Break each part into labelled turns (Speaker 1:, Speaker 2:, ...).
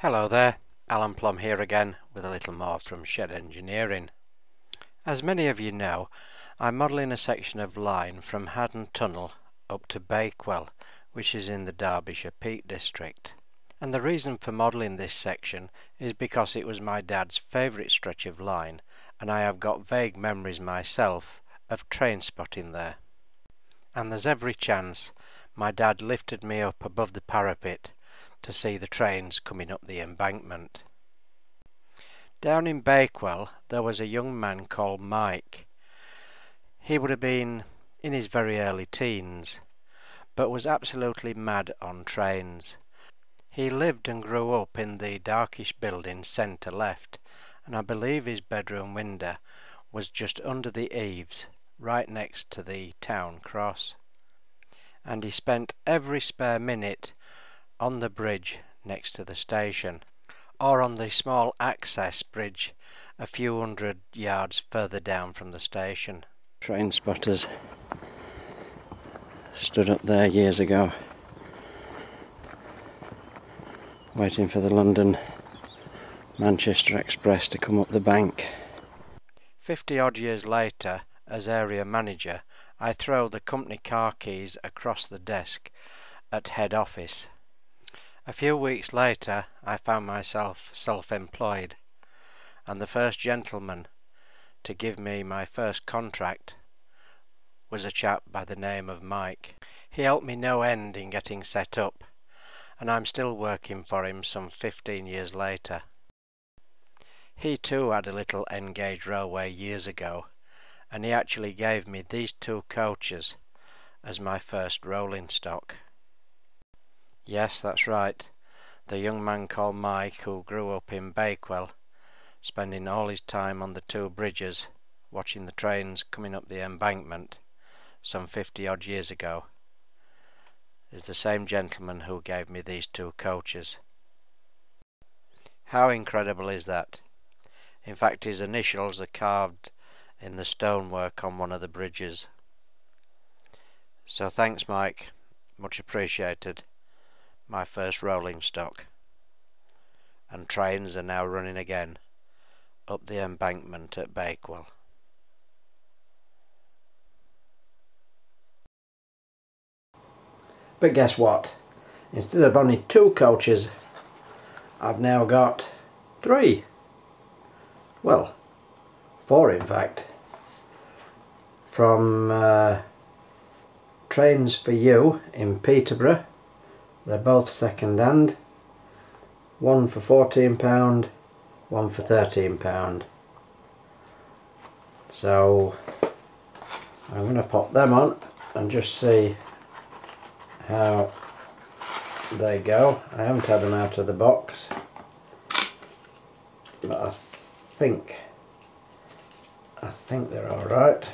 Speaker 1: Hello there, Alan Plumb here again with a little more from Shed Engineering. As many of you know, I'm modelling a section of line from Haddon Tunnel up to Bakewell, which is in the Derbyshire Peak District. And the reason for modelling this section is because it was my dad's favourite stretch of line and I have got vague memories myself of train spotting there. And there's every chance my dad lifted me up above the parapet to see the trains coming up the embankment. Down in Bakewell there was a young man called Mike. He would have been in his very early teens, but was absolutely mad on trains. He lived and grew up in the darkish building centre left, and I believe his bedroom window was just under the eaves, right next to the town cross. And he spent every spare minute on the bridge next to the station or on the small access bridge a few hundred yards further down from the station. Train spotters stood up there years ago waiting for the London Manchester Express to come up the bank. Fifty odd years later, as area manager, I throw the company car keys across the desk at head office a few weeks later I found myself self-employed and the first gentleman to give me my first contract was a chap by the name of Mike. He helped me no end in getting set up and I'm still working for him some 15 years later. He too had a little N-gauge railway years ago and he actually gave me these two coaches as my first rolling stock. Yes, that's right. The young man called Mike who grew up in Bakewell, spending all his time on the two bridges, watching the trains coming up the embankment some fifty odd years ago, is the same gentleman who gave me these two coaches. How incredible is that? In fact his initials are carved in the stonework on one of the bridges. So thanks Mike, much appreciated my first rolling stock and trains are now running again up the embankment at Bakewell. But guess what? Instead of only two coaches, I've now got three. Well, four in fact. From uh, Trains4u in Peterborough they're both second hand. One for £14, one for £13. So I'm going to pop them on and just see how they go. I haven't had them out of the box but I think I think they're alright.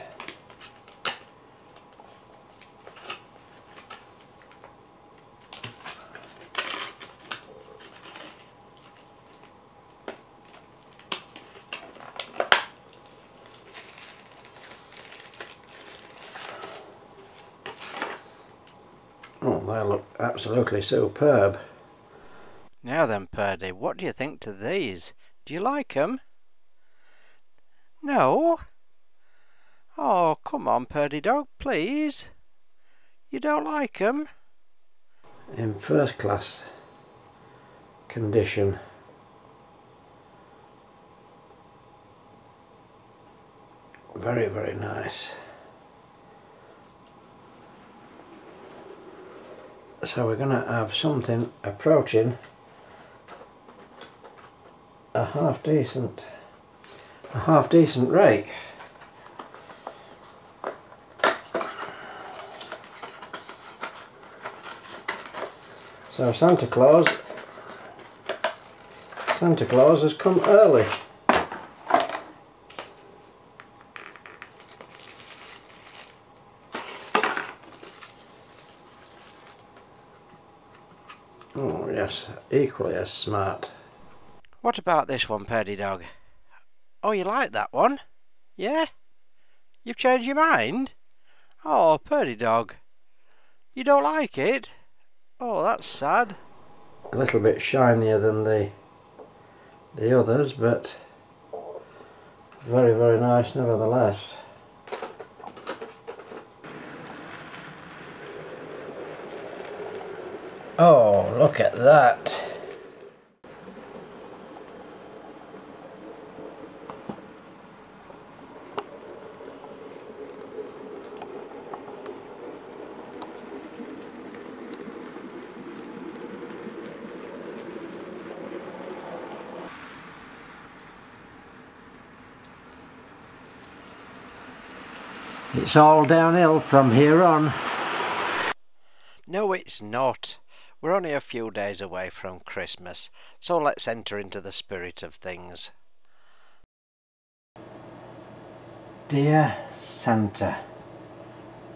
Speaker 1: Oh, they look absolutely superb. Now then, Purdy, what do you think to these? Do you like 'em? No? Oh, come on, Purdy dog, please. You don't like 'em? In first class condition. Very, very nice. So we're going to have something approaching a half decent a half decent rake. So Santa Claus Santa Claus has come early Oh yes, equally as smart. What about this one, Purdy Dog? Oh, you like that one? Yeah? You've changed your mind? Oh, Purdy Dog. You don't like it? Oh, that's sad. a little bit shinier than the the others but very very nice nevertheless oh look at that It's all downhill from here on. No, it's not. We're only a few days away from Christmas, so let's enter into the spirit of things. Dear Santa,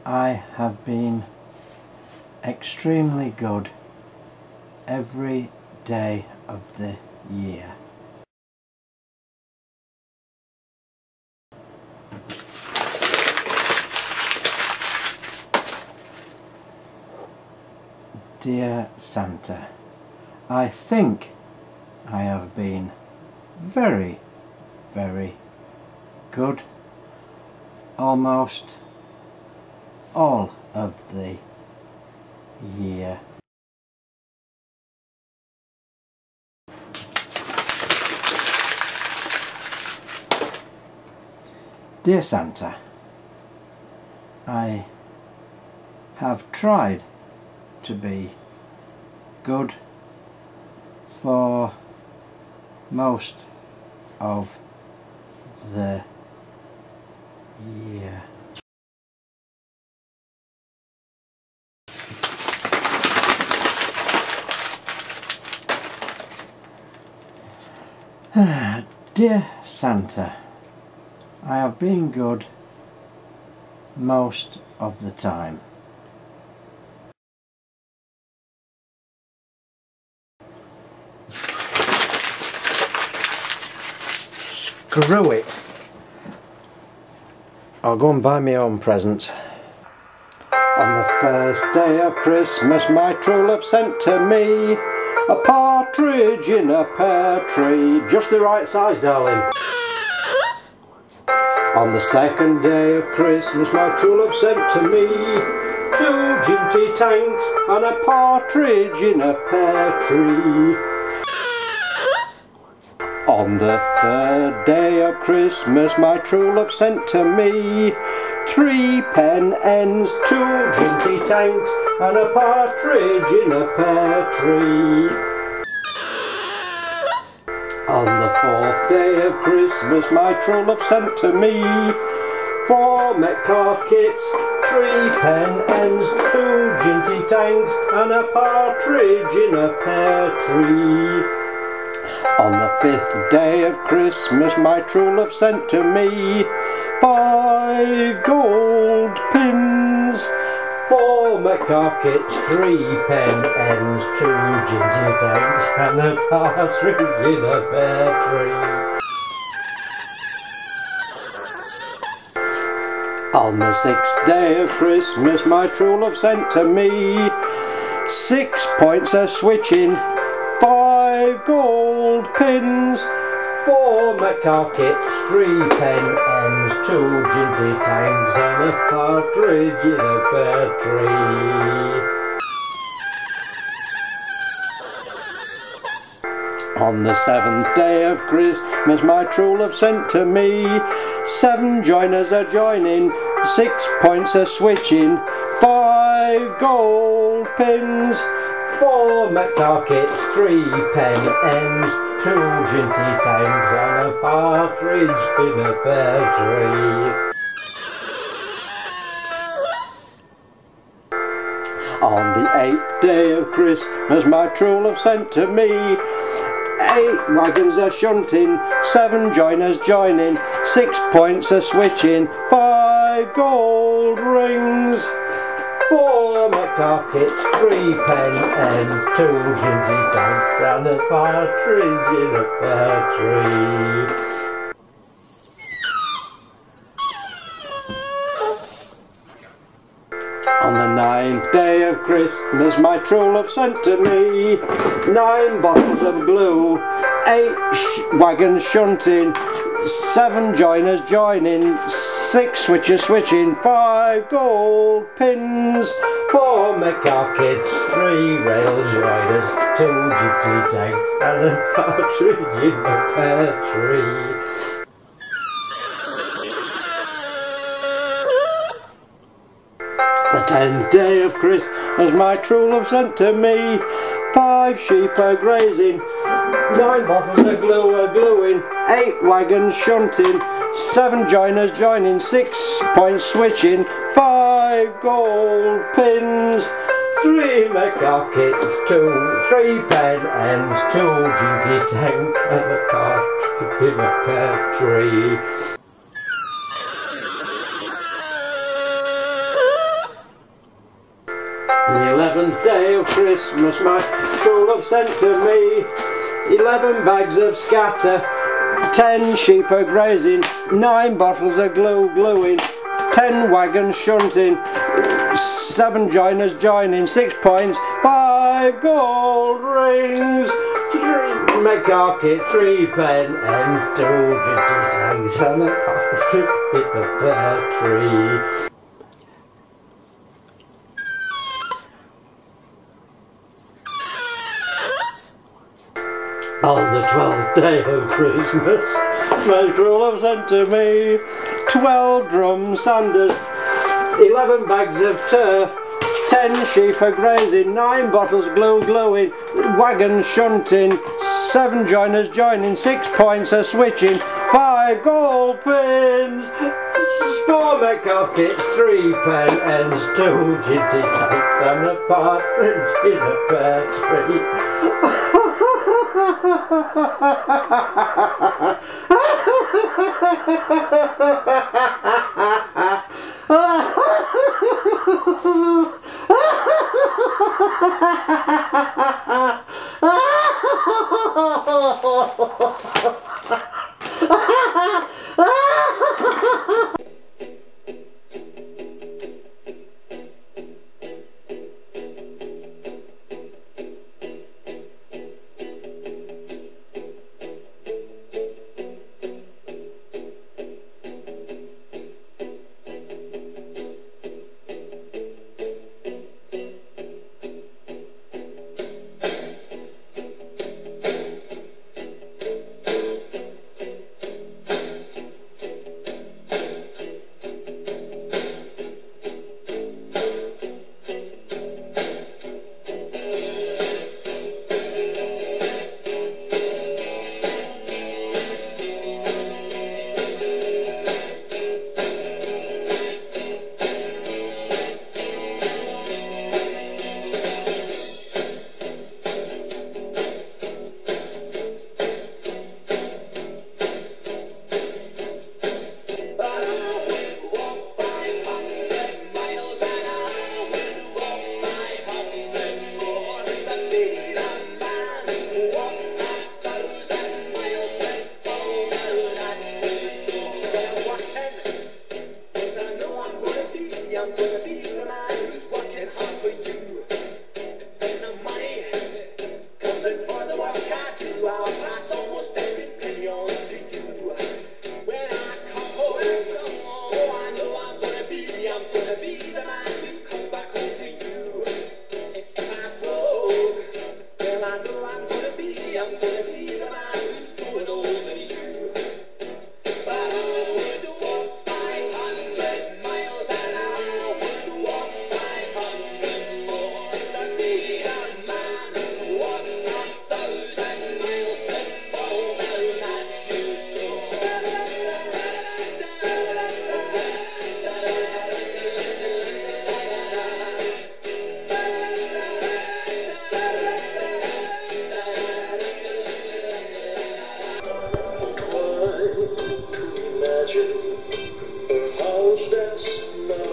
Speaker 1: I have been extremely good every day of the year. Dear Santa, I think I have been very, very good almost all of the year. Dear Santa, I have tried to be good for most of the year. Dear Santa, I have been good most of the time. Screw it. I'll go and buy my own presents. On the first day of Christmas my true love sent to me a partridge in a pear tree, just the right size darling. On the second day of Christmas my true love sent to me two Jinty tanks and a partridge in a pear tree. On the third day of Christmas my true love sent to me Three pen ends, two Jinty tanks and a partridge in a pear tree. On the fourth day of Christmas my true love sent to me Four Metcalfe kits, three pen ends, two Jinty tanks and a partridge in a pear tree on the fifth day of Christmas my true love sent to me five gold pins, four kits, three pen ends, two ginger tanks and a partridge in a pear tree. On the sixth day of Christmas my true love sent to me six points of switching five gold pins, four Metcalfe kits, three pen ends, two Jinty tanks and a partridge in a pear tree. On the seventh day of Christmas my true love sent to me Seven joiners are joining, six points are switching Five gold pins, Four kits, three pen ends, two Jinty tanks and a partridge in a pear tree. On the eighth day of Christmas my true love sent to me Eight wagons are shunting, seven joiners joining, six points are switching, five gold rings Four Kits, three pen ends, two Jinty tanks and a partridge in a pear tree. On the Eleventh day of Christmas, my true love sent to me nine bottles of glue, eight sh wagons shunting, seven joiners joining, six switches switching, five gold pins, four Metcalfe kids, three rails riders, two gypsy tanks, and a partridge in a pear tree. The tenth day of Christmas my true love sent to me Five sheep are grazing. Nine bottles of glue are gluing. Eight wagons shunting. Seven joiners joining. Six points switching. Five gold pins. Three McGuckets, two, three pen ends, two GT tanks and a partridge in a pear tree. The eleventh day of Christmas my true love sent to me Eleven bags of scatter Ten sheep are grazing Nine bottles of glue gluing Ten wagons shunting Seven joiners joining Six points Five gold rings. Make our kit three pen and Two tanks and a in the pear tree On the twelfth day of Christmas, my true love sent to me twelve drum sanders, eleven bags of turf, ten sheep are grazing, nine bottles glue gluing, wagons shunting, seven joiners joining, six points are switching, five gold pins, four makeup kits, three pen ends, two Jinty tape, and a partridge in a pear tree.
Speaker 2: tears do melt the snow. What can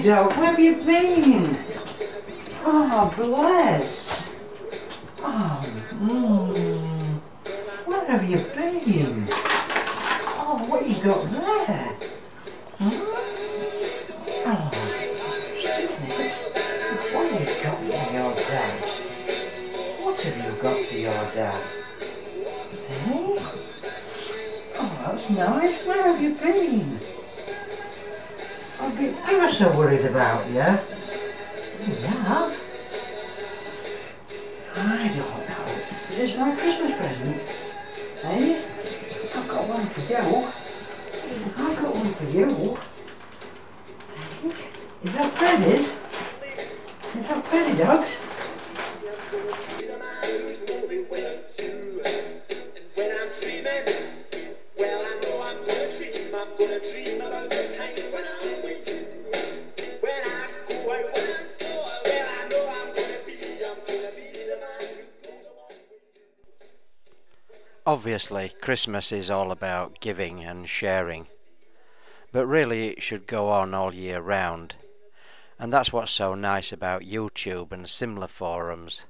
Speaker 3: Where have you been? Oh, bless! Oh, mm. Where have you been? Oh, what you got there? Hmm? Oh, Stephanie, what have you got for your dad? What have you got for your dad? Eh? Oh, that's nice. Where have you been? I've been so worried about you. You have? I don't know. Is this my Christmas present? Eh? I've got one for you. I've got one for you. Is that Freddy's? Is that Freddy dogs?
Speaker 1: Obviously, Christmas is all about giving and sharing, but really it should go on all year round. And that's what's so nice about YouTube and similar forums.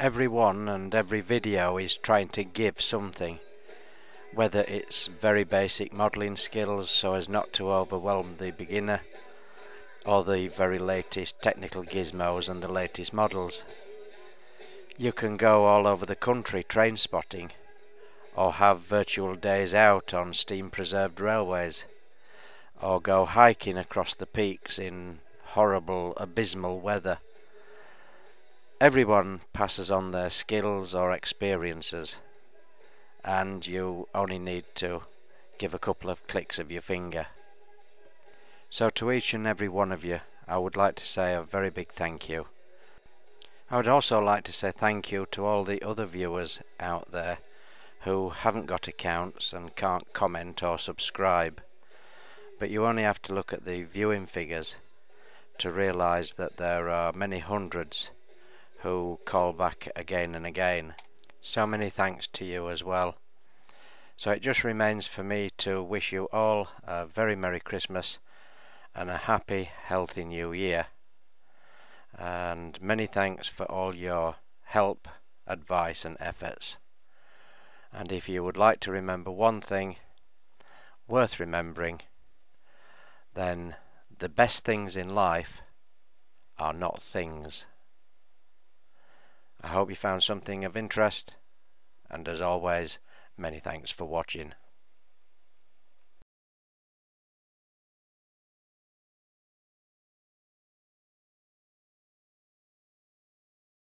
Speaker 1: Everyone and every video is trying to give something, whether it's very basic modelling skills so as not to overwhelm the beginner, or the very latest technical gizmos and the latest models. You can go all over the country train spotting, or have virtual days out on steam preserved railways, or go hiking across the peaks in horrible, abysmal weather. Everyone passes on their skills or experiences, and you only need to give a couple of clicks of your finger. So, to each and every one of you, I would like to say a very big thank you. I would also like to say thank you to all the other viewers out there who haven't got accounts and can't comment or subscribe. But you only have to look at the viewing figures to realise that there are many hundreds who call back again and again. So many thanks to you as well. So it just remains for me to wish you all a very Merry Christmas and a happy, healthy New Year. And many thanks for all your help, advice, and efforts. And if you would like to remember one thing worth remembering, then the best things in life are not things. I hope you found something of interest, and as always, many thanks for watching.